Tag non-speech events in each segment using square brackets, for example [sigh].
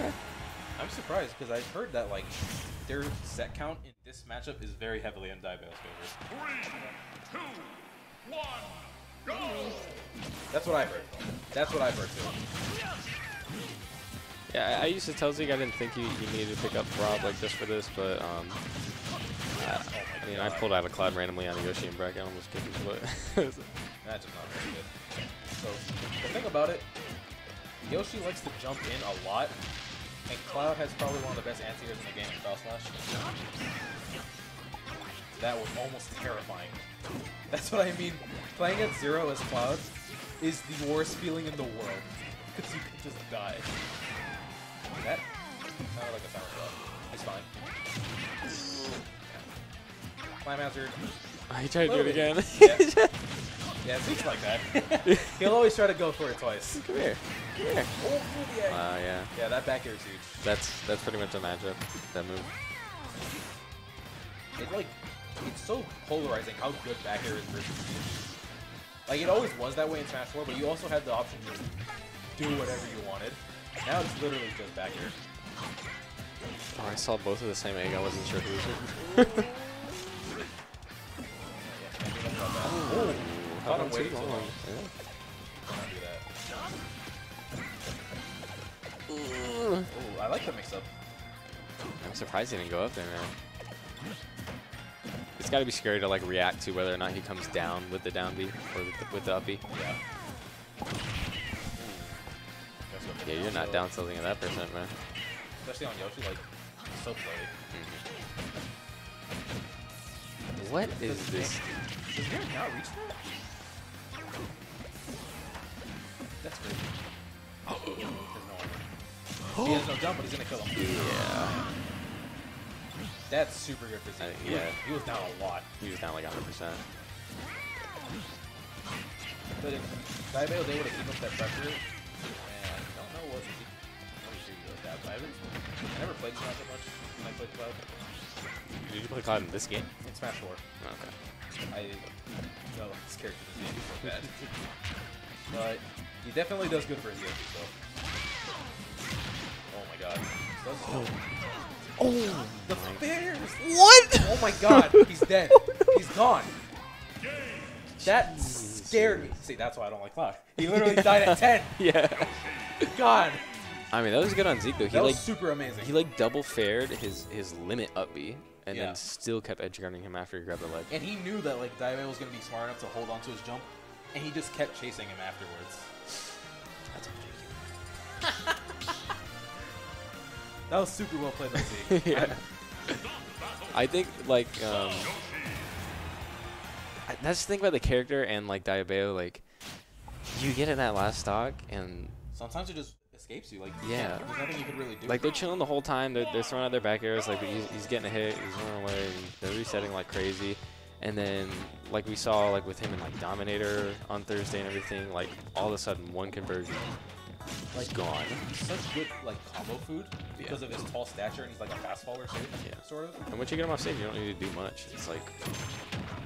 Okay. I'm surprised because I've heard that like their set count in this matchup is very heavily in Diabeo's favor. Three, two, one, go! That's what I've heard. That's what I've heard too. Yeah, I, I used to tell Zeke I didn't think he, he needed to pick up Rob like just for this, but um, I, I mean, I pulled out a Cloud randomly on Yoshi and bracket, almost kicked his [laughs] foot. That's just not very good. So the thing about it, Yoshi likes to jump in a lot, and Cloud has probably one of the best anti-airs in the game in Cross Slash. That was almost terrifying. [laughs] That's what I mean. Playing at zero as Cloud is the worst feeling in the world. Because you can just die. That sounded like a sound drop. It's fine. Climhazzard. I tried to do it again. Yeah. [laughs] Yeah, it seems like that. [laughs] He'll always try to go for it twice. Come here. Here. Oh, yeah. Uh, yeah. yeah, that back air is huge. That's that's pretty much a matchup. That move. It's like, it's so polarizing how good back air is versus. Like, it always was that way in Smash 4, but you also had the option to do whatever you wanted. Now it's literally just back air. Oh, I saw both of the same egg. I wasn't sure who was it. [laughs] Oh, How Caught him about waiting too too long? long. Yeah. Like the mix-up. I'm surprised he didn't go up there, man. It's got to be scary to like react to whether or not he comes down with the down B or with the, with the up B. Yeah. Ooh. Yeah, you're not so- down tilting at that percent, man. Especially on Yoshi, like, so slowly. Mm-hmm. What is Does this? Does Nair not reach that? That's crazy. [gasps] There's no one. He has no jump, but he's gonna kill him. Yeah, That's super good for Zeke. Uh, yeah. He was down a lot. he was down like 100%. But if Diabeo was able to keep up that pressure, and I don't know what Zeke. Me see he goes that. I haven't. I never played Smash that much when I played Cloud. Did you play Cloud in this game? In Smash 4. Okay. I know this character game is so bad. but he definitely does good for his Yoshi, so. Oh my god. Does- Oh, The bears! what? Oh my god, he's dead. [laughs] Oh, he's gone. That scared me. See, that's why I don't like Cloud. He literally [laughs] died at 10. yeah. God. I mean, that was good on Zeke though. He That like was super amazing. he like double faired his his limit up B and Yeah. then still kept edge guarding him after he grabbed the ledge. and he knew that like Diabeo was going to be smart enough to hold on to his jump, and he just kept chasing him afterwards. That's [laughs] That was super well played by Zeke. [laughs] yeah. I think like um, I- that's the thing about the character and like Diabeo. Like you get in that last stock and Sometimes it just escapes you. Like you Yeah. there's nothing you could really do. like they're chilling the whole time. They're, they're throwing out their back airs. Like he's, he's getting a hit. He's running away. They're resetting like crazy. And then like we saw like with him and like Dominator on Thursday and everything. Like all of a sudden one conversion like gone. he's such good like combo food because of his tall stature and he's like a fast faller too. Yeah. Sort of. And once you get him off stage, you don't need to do much. It's like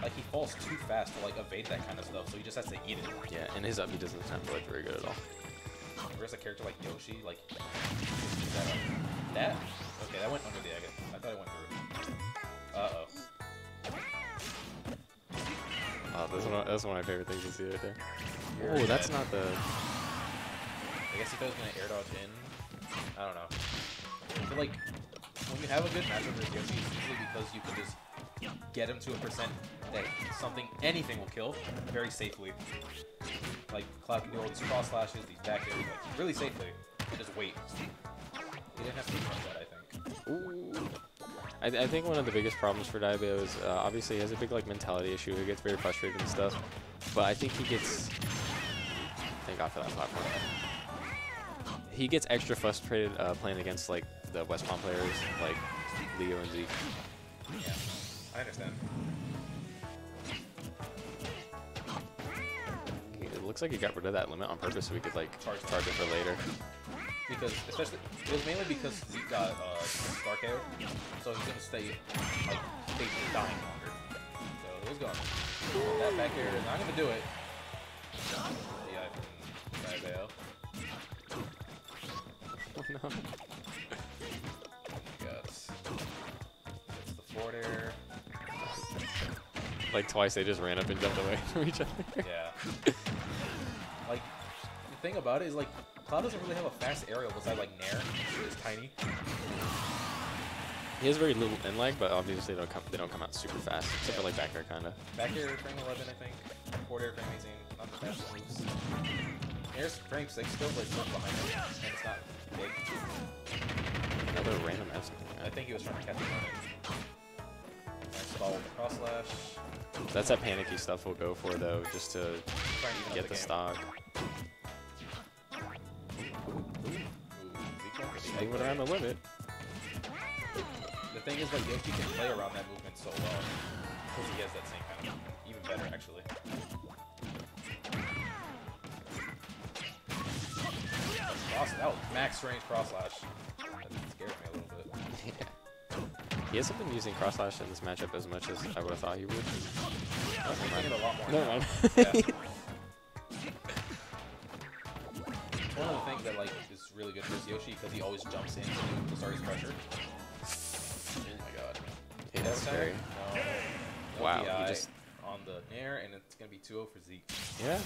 Like he falls too fast to like evade that kind of stuff, so he just has to eat it. yeah, and his up he doesn't sound like very good at all. Whereas a character like Yoshi, like that, that okay, that went under the egg. I thought it went through. Uh oh. Oh, that's one, of, that's one of my favorite things to see right there. Oh, that's not the. I guess if I was gonna air dodge in, I don't know. Feel like when you have a good matchup with Yoshi, it's usually because you can just get him to a percent that something, anything will kill very safely. Like Cloud these cross slashes, these back airs, like really safely, and just wait. He didn't have to do that, I think. Ooh. I, th- I think one of the biggest problems for Diabeo is uh, obviously he has a big like mentality issue. He gets very frustrated and stuff. But I think he gets. Thank God for that platform. He gets extra frustrated uh, playing against like the West Palm players like Leo and Zeke. Yeah, I understand. It looks like he got rid of that limit on purpose so we could like Charge. charge it for later. Because, especially, it was mainly because Zeke got uh, Star KO, so he's gonna stay, like, basically dying longer. So it was gone. That back air is not gonna do it. Yeah. Oh no. It's the forward air. like twice they just ran up and jumped away from each other. Yeah. like the thing about it is like Cloud doesn't really have a fast aerial besides like Nair, It's tiny. He has very little end lag, but obviously they don't come they don't come out super fast, except yeah. for like back air kinda. Back air frame eleven I think. Forward air frame eighteen. Not the fastest moves. Air frames they still like behind him, and it's not Another random something. I think he was trying to catch it. Nice ball with the cross slash. That's that panicky stuff we'll go for though, just to Trying to even get the game. stock. Ooh, Zeke went for the egg Moving play. around the limit. The thing is, like, Yoshi can play around that movement so well. Because he has that same kind of, even better, actually. That was max range cross slash. That scared me a little bit. He hasn't been using cross slash in this matchup as much as I would have thought he would. I was thinking it a lot more. Never mind. Yeah. [laughs] One of the things that like is really good for Yoshi because he always jumps in to start his pressure. [sighs] Oh my god. Yeah, that's That scary. No. no Wow, he DI just- the nair, and it's gonna be 2-0 for Zeke. Yeah.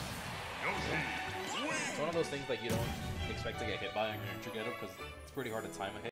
It's one of those things that you don't expect to get hit by on your trigger because it's pretty hard to time a hit.